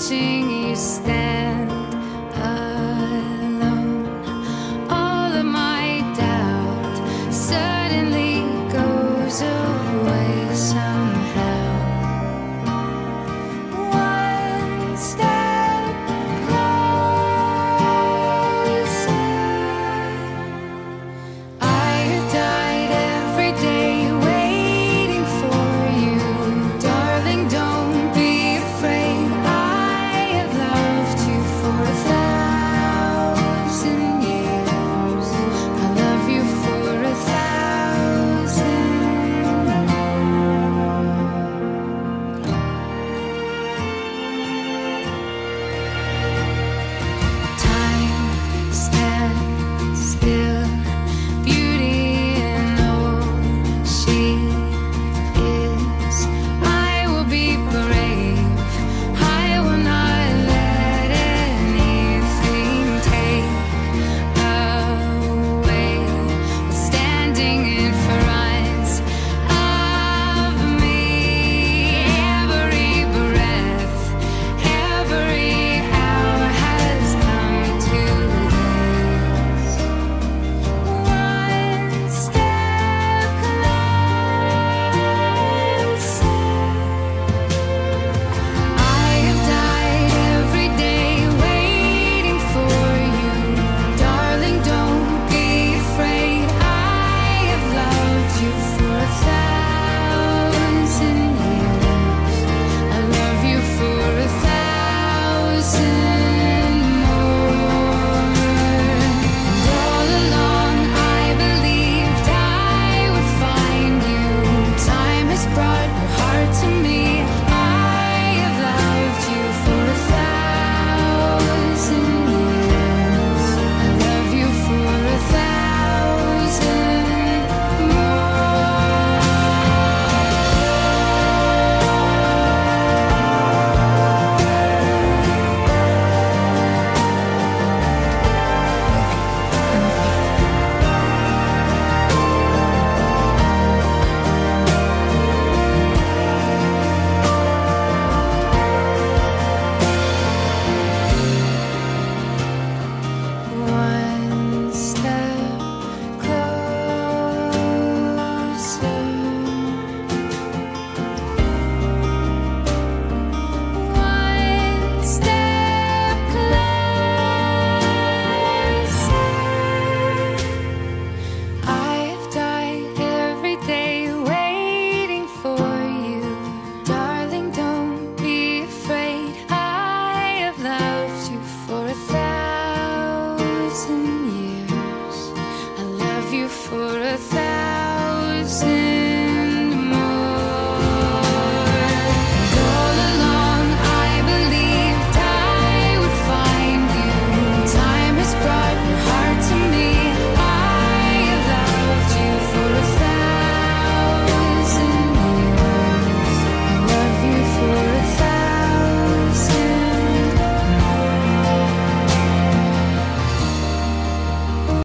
watching.